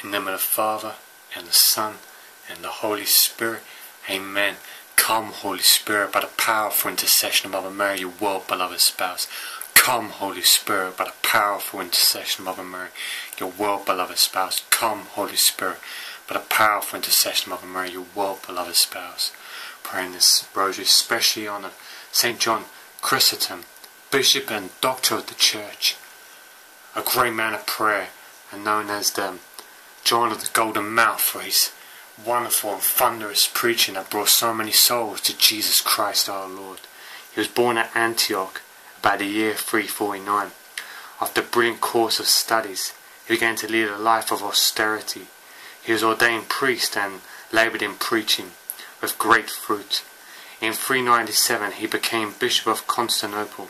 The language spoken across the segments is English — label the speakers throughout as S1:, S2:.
S1: In the name of the Father, and the Son, and the Holy Spirit. Amen. Come, Holy Spirit, by the powerful intercession of Mother Mary, your well-beloved spouse. Come, Holy Spirit, by the powerful intercession of Mother Mary, your well-beloved spouse. Come, Holy Spirit, by the powerful intercession of Mother Mary, your well-beloved spouse. Praying this rosary especially on St. John Chrysostom, Bishop and Doctor of the Church, a great man of prayer, and known as the John of the Golden Mouth for his wonderful and thunderous preaching that brought so many souls to Jesus Christ our Lord. He was born at Antioch about the year 349. After a brilliant course of studies, he began to lead a life of austerity. He was ordained priest and laboured in preaching with great fruit. In 397 he became Bishop of Constantinople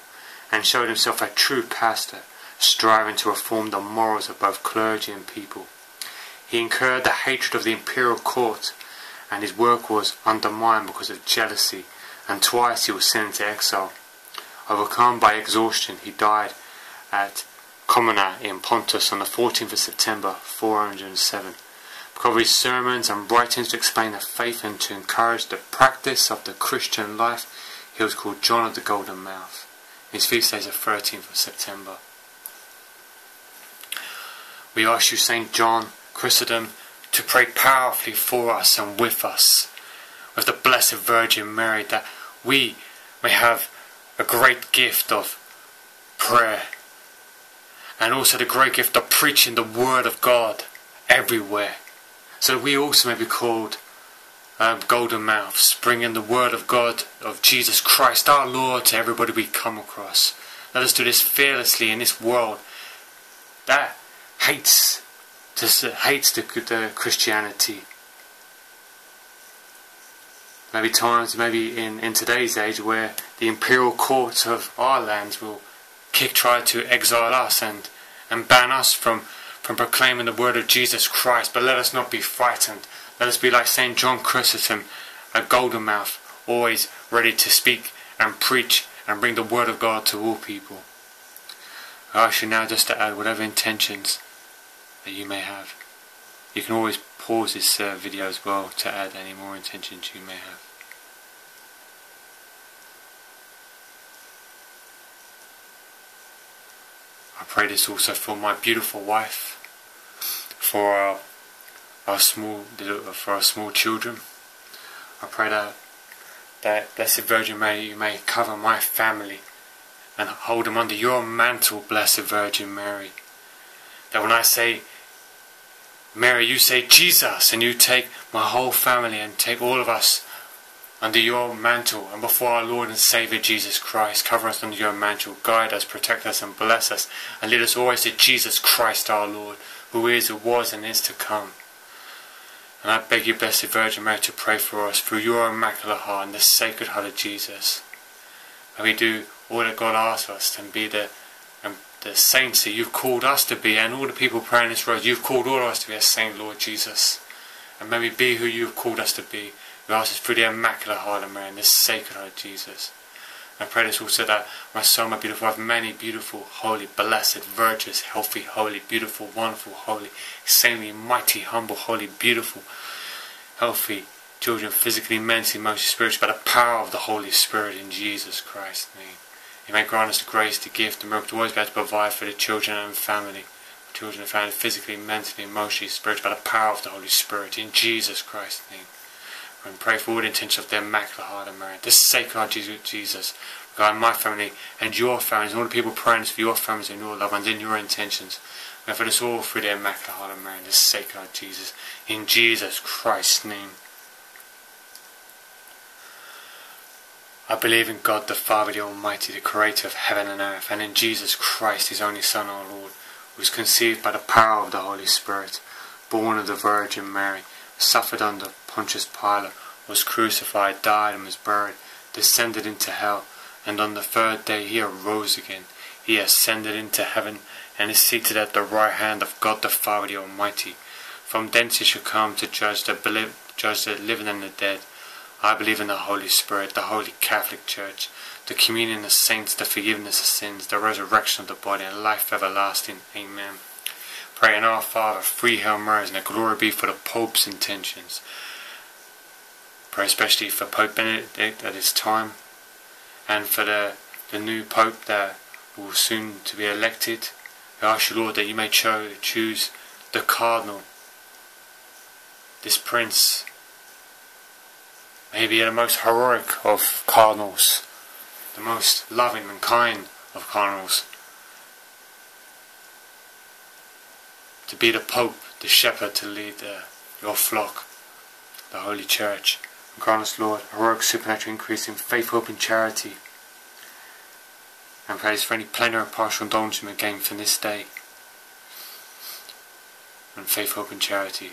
S1: and showed himself a true pastor, striving to reform the morals of both clergy and people. He incurred the hatred of the imperial court, and his work was undermined because of jealousy, and twice he was sent into exile. Overcome by exhaustion, he died at Comana in Pontus on the 14th of September 407. Because of his sermons and writings to explain the faith and to encourage the practice of the Christian life, he was called John of the Golden Mouth. His feast day is the 13th of September. We ask you, St. John, Chrysostom to pray powerfully for us and with us, with the Blessed Virgin Mary, that we may have a great gift of prayer. And also the great gift of preaching the Word of God everywhere, so we also may be called um, golden mouths, bringing the Word of God, of Jesus Christ our Lord, to everybody we come across. Let us do this fearlessly in this world that hates just hates the, the Christianity. Maybe times, maybe in, in today's age, where the imperial courts of our lands will kick, try to exile us and, and ban us from, from proclaiming the word of Jesus Christ. But let us not be frightened. Let us be like St. John Chrysostom, a golden mouth, always ready to speak and preach and bring the word of God to all people. I you now just to add whatever intentions that you may have. You can always pause this uh, video as well to add any more intentions you may have. I pray this also for my beautiful wife, for our, our small for our small children. I pray that that Blessed Virgin Mary, you may cover my family and hold them under your mantle, Blessed Virgin Mary. That when I say Mary, you say Jesus, and you take my whole family and take all of us under your mantle and before our Lord and Saviour Jesus Christ. Cover us under your mantle, guide us, protect us, and bless us, and lead us always to Jesus Christ our Lord, who is, who was, and is to come. And I beg you, Blessed Virgin Mary, to pray for us through your immaculate heart and the sacred heart of Jesus. And we do all that God asks us and be the the saints that you've called us to be, and all the people praying this road, you've called all of us to be a saint, Lord Jesus. And may we be who you've called us to be. We ask this through the Immaculate Heart of Mary and the Sacred Heart of Jesus. I pray this also that my soul, my beautiful, have many beautiful, holy, blessed, virtuous, healthy, holy, beautiful, wonderful, holy, saintly, mighty, humble, holy, beautiful, healthy children, physically, mentally, emotionally, spiritually, by the power of the Holy Spirit in Jesus Christ's name. He may grant us the grace, the gift, the miracle to always be able to provide for the children and family, The children and family, physically, mentally, emotionally, spiritually, by the power of the Holy Spirit, in Jesus Christ's name. And pray for all the intentions of the Immaculate Heart of Mary, the Sacred Heart of Jesus, regarding my family and your families, and all the people praying for your families and your loved ones, in your intentions. And for us all through the Immaculate Heart of Mary, the Sacred Heart of Jesus, in Jesus Christ's name. I believe in God the Father, the Almighty, the Creator of heaven and earth, and in Jesus Christ, His only Son, our Lord, who was conceived by the power of the Holy Spirit, born of the Virgin Mary, suffered under Pontius Pilate, was crucified, died, and was buried, descended into hell, and on the third day He arose again. He ascended into heaven, and is seated at the right hand of God the Father, the Almighty. From thence He shall come to judge the, judge the living and the dead. I believe in the Holy Spirit, the Holy Catholic Church, the communion of saints, the forgiveness of sins, the resurrection of the body, and life everlasting. Amen. Pray in our Father, free Hail Marys, and the glory be for the Pope's intentions. Pray especially for Pope Benedict at his time, and for the, the new Pope that will soon to be elected. I ask you, Lord, that you may cho- choose the Cardinal, this Prince, maybe the most heroic of Cardinals, the most loving and kind of Cardinals. to be the Pope, the shepherd to lead uh, your flock, the Holy Church. And us, Lord, heroic supernatural increase in faith, hope, and charity. And praise for any plenary and partial indulgence gained from this day. And faith, hope, and charity.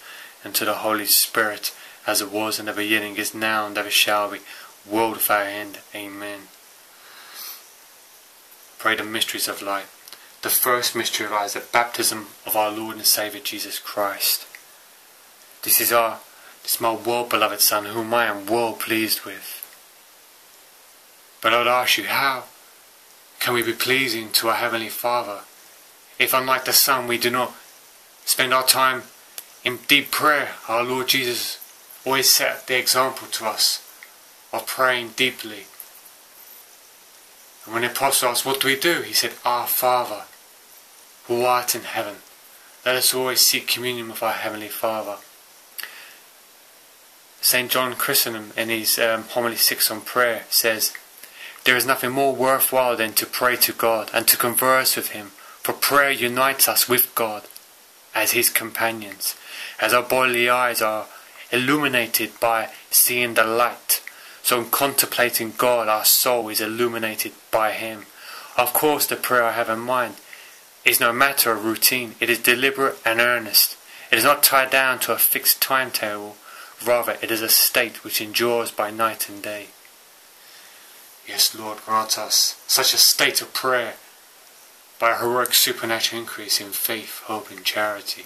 S1: and to the Holy Spirit, as it was in the beginning, is now, and ever shall be, world without end. Amen. Pray the mysteries of light. The first mystery of light is the baptism of our Lord and Saviour Jesus Christ. This is our, this is my well beloved Son, whom I am well pleased with. But I'd ask you, how can we be pleasing to our Heavenly Father if, unlike the Son, we do not spend our time in deep prayer? Our Lord Jesus always set the example to us of praying deeply. And when the apostle asked, What do we do? He said, Our Father, who art in heaven. Let us always seek communion with our Heavenly Father. St. John Chrysostom, in his um, homily 6 on prayer, says, There is nothing more worthwhile than to pray to God and to converse with Him, for prayer unites us with God as His companions, as our bodily eyes are illuminated by seeing the light. So, in contemplating God, our soul is illuminated by Him. Of course, the prayer I have in mind is no matter of routine, it is deliberate and earnest. It is not tied down to a fixed timetable Rather, it is a state which endures by night and day. Yes, Lord, grant us such a state of prayer by a heroic supernatural increase in faith, hope, and charity.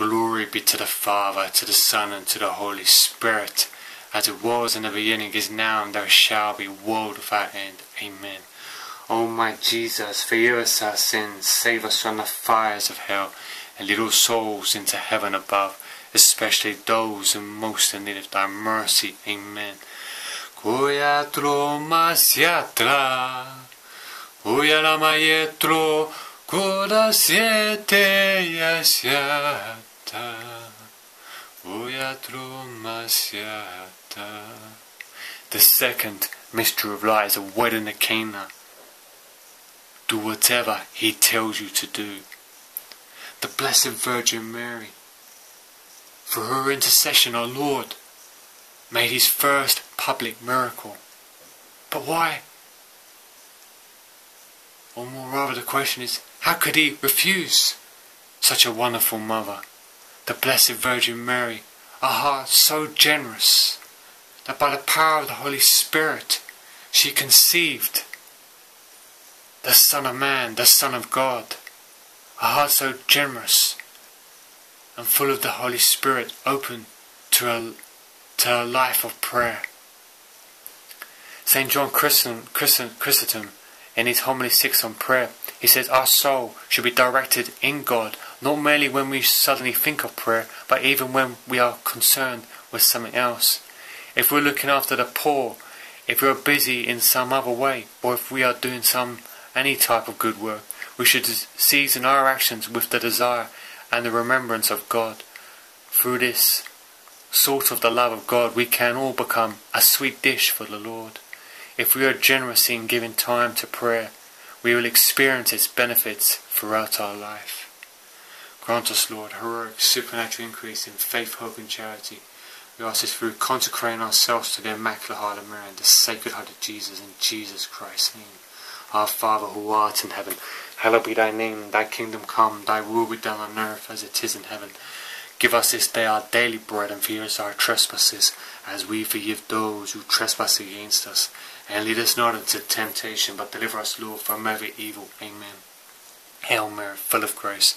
S1: Glory be to the Father, to the Son, and to the Holy Spirit, as it was in the beginning, is now, and there shall be, world without end. Amen. O my Jesus, forgive us our sins, save us from the fires of hell, and lead all souls into heaven above, especially those in most in need of thy mercy. Amen. Uyatro masyata. The second mystery of light is a wedding at Cana. Do whatever he tells you to do. The Blessed Virgin Mary, for her intercession, our Lord made his first public miracle. But why? Or more rather, the question is, how could he refuse such a wonderful mother, the Blessed Virgin Mary, a heart so generous that by the power of the Holy Spirit she conceived the Son of Man, the Son of God, a heart so generous and full of the Holy Spirit, open to a, to a life of prayer. St. John Chrysostom, in his homily 6 on prayer, he says our soul should be directed in God, not merely when we suddenly think of prayer, but even when we are concerned with something else. If we're looking after the poor, if we're busy in some other way, or if we are doing some any type of good work, we should season our actions with the desire and the remembrance of God. Through this sort of the love of God, we can all become a sweet dish for the Lord. If we are generous in giving time to prayer, we will experience its benefits throughout our life. Grant us, Lord, heroic supernatural increase in faith, hope, and charity. We ask this through consecrating ourselves to the Immaculate Heart of Mary and the Sacred Heart of Jesus in Jesus Christ's name. Our Father who art in heaven, hallowed be thy name, thy kingdom come, thy will be done on earth as it is in heaven. Give us this day our daily bread and forgive us our trespasses, as we forgive those who trespass against us. And lead us not into temptation, but deliver us, Lord, from every evil. Amen. Hail Mary, full of grace,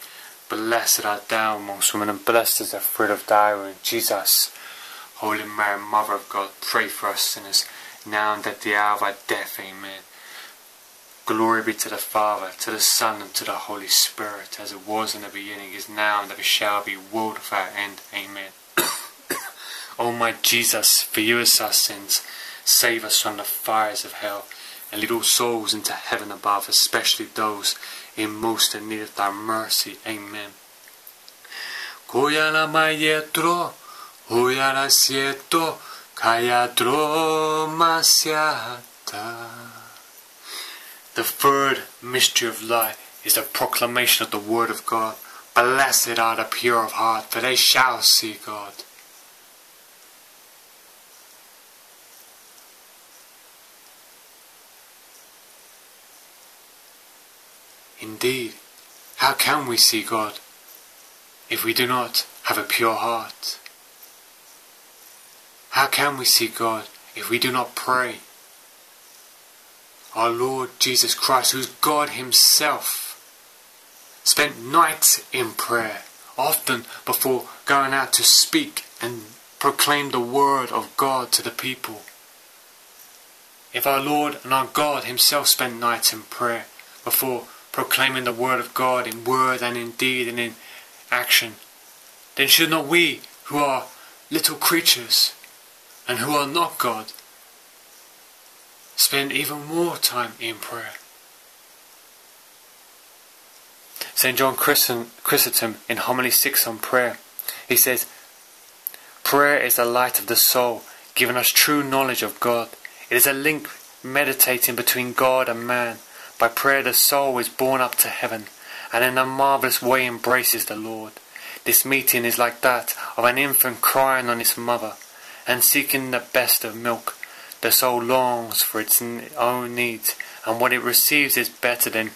S1: Blessed art thou amongst women, and blessed is the fruit of thy womb, Jesus. Holy Mary, Mother of God, pray for us sinners, now and at the hour of our death. Amen. Glory be to the Father, to the Son, and to the Holy Spirit, as it was in the beginning, is now, and ever shall be, world without end. Amen. o my Jesus, forgive us our sins, save us from the fires of hell, and lead all souls into heaven above, especially those in most in need of thy mercy. Amen. Kuyala mayetro, huyala sieto, kayadro masiata. The third mystery of light is the proclamation of the Word of God. Blessed are the pure of heart, for they shall see God. Indeed, how can we see God if we do not have a pure heart? How can we see God if we do not pray? Our Lord Jesus Christ, who's God Himself, spent nights in prayer, often before going out to speak and proclaim the word of God to the people. If our Lord and our God Himself spent nights in prayer before proclaiming the word of God in word and in deed and in action, then should not we, who are little creatures and who are not God, spend even more time in prayer? St. John Chrysostom in Homily 6 on prayer, he says, Prayer is the light of the soul, giving us true knowledge of God. It is a link meditating between God and man by prayer the soul is borne up to heaven, and in a marvellous way embraces the Lord. This meeting is like that of an infant crying on its mother, and seeking the best of milk. The soul longs for its own needs, and what it receives is better than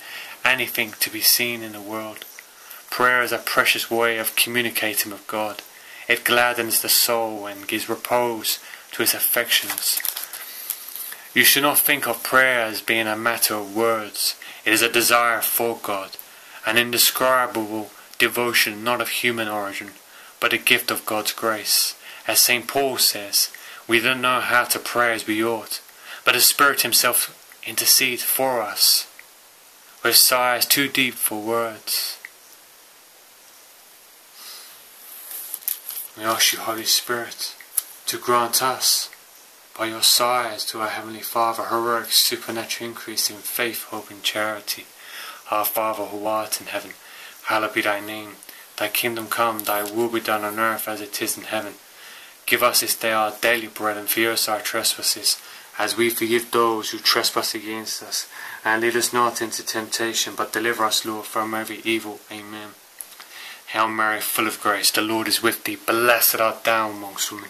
S1: anything to be seen in the world. Prayer is a precious way of communicating with God. It gladdens the soul and gives repose to its affections. You should not think of prayer as being a matter of words. It is a desire for God, an indescribable devotion not of human origin, but a gift of God's grace. As St. Paul says, we don't know how to pray as we ought, but the Spirit Himself intercedes for us, with sighs too deep for words. We ask you, Holy Spirit, to grant us by your sighs to our Heavenly Father, heroic supernatural increase in faith, hope, and charity. Our Father who art in heaven, hallowed be thy name. Thy kingdom come, thy will be done on earth as it is in heaven. Give us this day our daily bread, and forgive us our trespasses, as we forgive those who trespass against us. And lead us not into temptation, but deliver us, Lord, from every evil. Amen. Hail Mary, full of grace, the Lord is with thee. Blessed art thou amongst women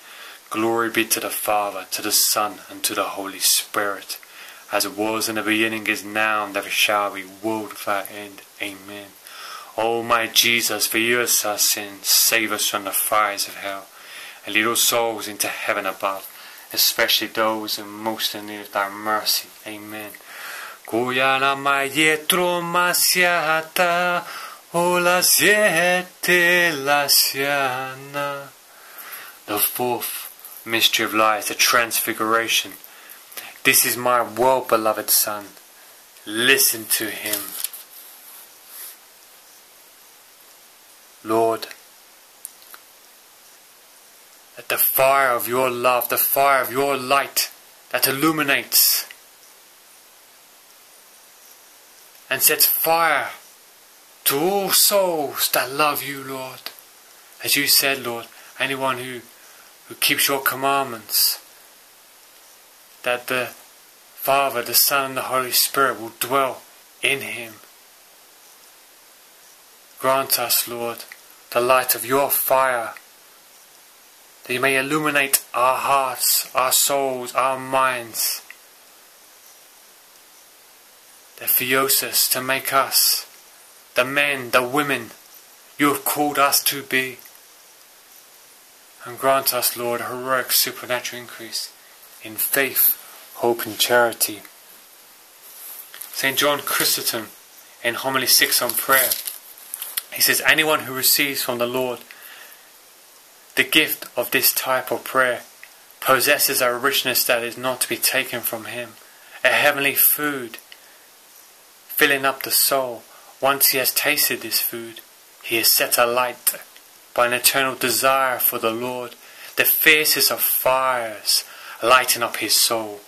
S1: Glory be to the Father, to the Son, and to the Holy Spirit, as it was in the beginning, is now, and ever shall be, world without end. Amen. O my Jesus, forgive us our sins, save us from the fires of hell, and lead all souls into heaven above, especially those in most in need of thy mercy. Amen. Mai dietro masiata, o la siete la siana. The fourth mystery of light, the transfiguration. This is my well beloved Son. Listen to him. Lord, that the fire of your love, the fire of your light that illuminates and sets fire to all souls that love you, Lord. As you said, Lord, anyone who, who keeps your commandments, that the Father, the Son, and the Holy Spirit will dwell in him. Grant us, Lord, the light of your fire, that you may illuminate our hearts, our souls, our minds. The theosis to make us the men, the women you have called us to be. And grant us, Lord, a heroic supernatural increase in faith, hope, and charity. St. John Chrysostom, in Homily 6 on prayer, he says, Anyone who receives from the Lord the gift of this type of prayer possesses a richness that is not to be taken from him, a heavenly food filling up the soul. Once he has tasted this food, he is set alight by an eternal desire for the Lord, the fiercest of fires lighting up his soul.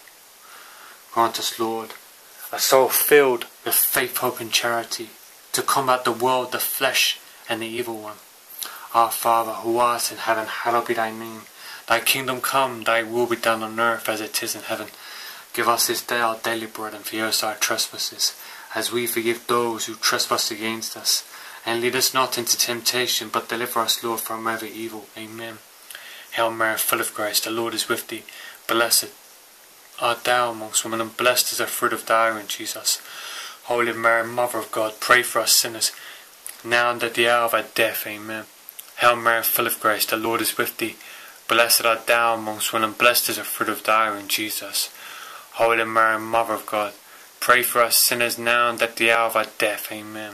S1: Grant us, Lord, a soul filled with faith, hope, and charity to combat the world, the flesh, and the evil one. Our Father, who art in heaven, hallowed be thy name. Thy kingdom come, thy will be done on earth as it is in heaven. Give us this day our daily bread, and forgive us our trespasses, as we forgive those who trespass against us. And lead us not into temptation, but deliver us, Lord, from every evil. Amen. Hail Mary, full of grace, the Lord is with thee. Blessed art thou amongst women, and blessed is the fruit of thy womb, Jesus. Holy Mary, Mother of God, pray for us sinners, now and at the hour of our death. Amen. Hail Mary, full of grace, the Lord is with thee. Blessed art thou amongst women, and blessed is the fruit of thy womb, Jesus. Holy Mary, Mother of God, pray for us sinners now and at the hour of our death. Amen.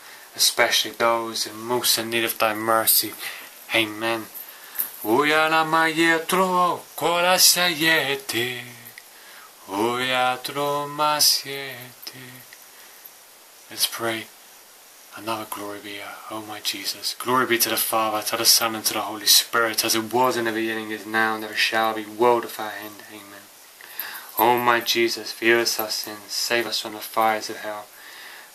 S1: especially those in most in need of thy mercy. Amen. Uyana mayetro korasayete. Uyatro masiete. Let's pray. Another glory be, O my Jesus. Glory be to the Father, to the Son, and to the Holy Spirit, as it was in the beginning, is now, and ever shall be, world without end. Amen. O my Jesus, forgive us our sins, save us from the fires of hell,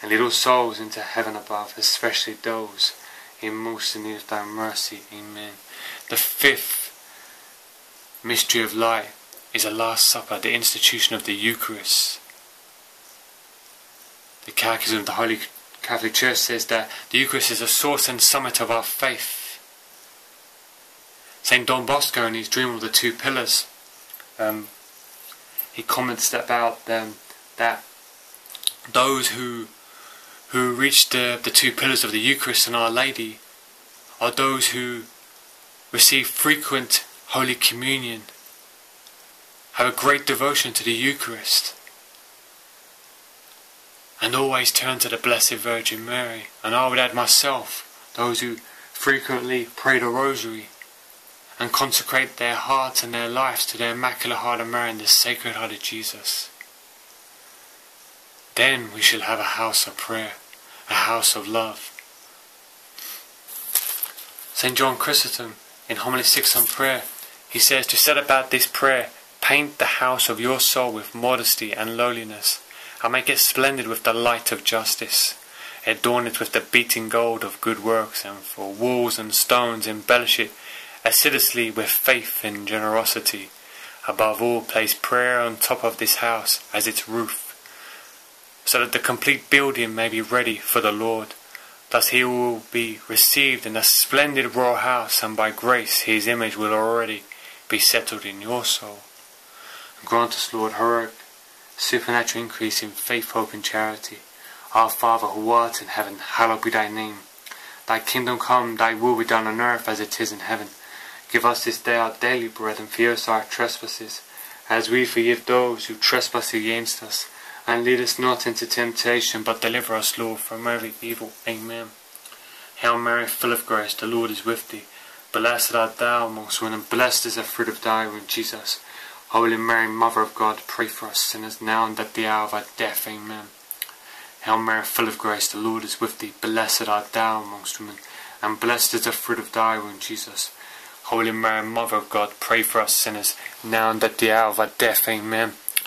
S1: and lead all souls into heaven above, especially those in most need of thy mercy. Amen. The fifth mystery of light is the Last Supper, the institution of the Eucharist. The Catechism of the Holy Catholic Church says that the Eucharist is the source and summit of our faith. St. Don Bosco, in his dream of the two pillars, um, he comments about um, that those who who reach the, the two pillars of the Eucharist and Our Lady are those who receive frequent Holy Communion, have a great devotion to the Eucharist, and always turn to the Blessed Virgin Mary. And I would add myself, those who frequently pray the Rosary and consecrate their hearts and their lives to the Immaculate Heart of Mary and the Sacred Heart of Jesus. Then we shall have a house of prayer, a house of love. St. John Chrysostom, in Homily 6 on prayer, he says to set about this prayer, paint the house of your soul with modesty and lowliness and make it splendid with the light of justice. Adorn it with the beating gold of good works, and for walls and stones embellish it assiduously with faith and generosity. Above all, place prayer on top of this house as its roof, so that the complete building may be ready for the Lord. Thus he will be received in a splendid royal house, and by grace his image will already be settled in your soul. Grant us, Lord, heroic supernatural increase in faith, hope, and charity. Our Father who art in heaven, hallowed be thy name. Thy kingdom come, thy will be done on earth as it is in heaven. Give us this day our daily bread, and forgive us our trespasses, as we forgive those who trespass against us. And lead us not into temptation, but deliver us, Lord, from every evil. Amen. Hail Mary, full of grace, the Lord is with thee. Blessed art thou amongst women, and blessed is the fruit of thy womb, Jesus. Holy Mary, Mother of God, pray for us sinners now and at the hour of our death. Amen. Hail Mary, full of grace, the Lord is with thee. Blessed art thou amongst women, and blessed is the fruit of thy womb, Jesus. Holy Mary, Mother of God, pray for us sinners now and at the hour of our death. Amen.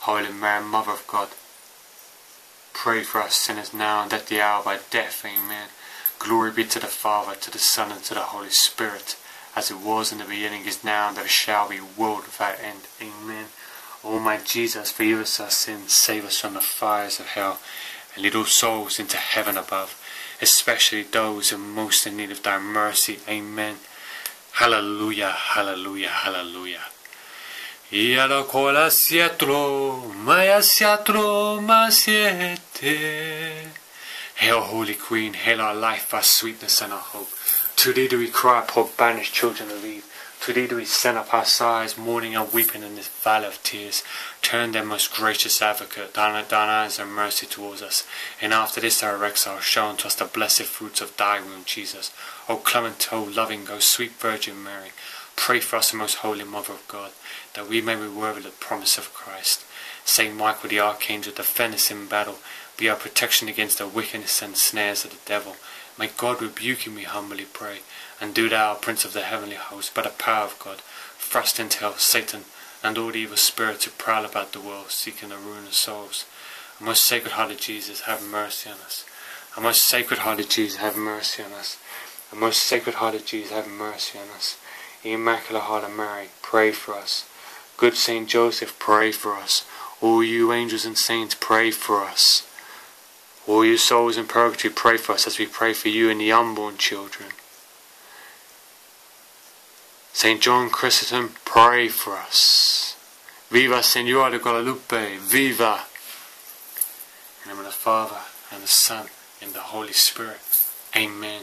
S1: Holy Mary, Mother of God, pray for us sinners now and at the hour of our death. Amen. Glory be to the Father, to the Son, and to the Holy Spirit, as it was in the beginning, is now, and ever shall be, world without end. Amen. O my Jesus, forgive us our sins, save us from the fires of hell, and lead all souls into heaven above, especially those in most in need of thy mercy. Amen. Hallelujah, hallelujah, hallelujah. Ialo kola siatro, maya siatro, ma siete. Hail, Holy Queen, hail our life, our sweetness, and our hope. To thee do we cry, poor banished children of Eve. To thee do we send up our sighs, mourning and weeping in this valley of tears. Turn them, most gracious advocate, thine, thine eyes of mercy towards us. And after this our exile, show unto us the blessed fruits of thy womb, Jesus. O clement, O loving, O sweet Virgin Mary, pray for us, the most holy Mother of God, that we may be worthy of the promise of Christ. Saint Michael the Archangel, defend us in battle, be our protection against the wickedness and snares of the devil. May God rebuke you, we humbly pray. And do thou, Prince of the heavenly host, by the power of God, thrust into hell Satan and all the evil spirits who prowl about the world, seeking the ruin of souls. Most sacred heart of Jesus, have mercy on us. Most sacred heart of Jesus, have mercy on us. Most sacred heart of Jesus, have mercy on us. Immaculate Heart of Mary, pray for us. Good Saint Joseph, pray for us. All you angels and saints, pray for us. All you souls in purgatory, pray for us as we pray for you and the unborn children. Saint John Chrysostom, pray for us. Viva Senora de Guadalupe, viva! In the name of the Father, and the Son, and the Holy Spirit. Amen.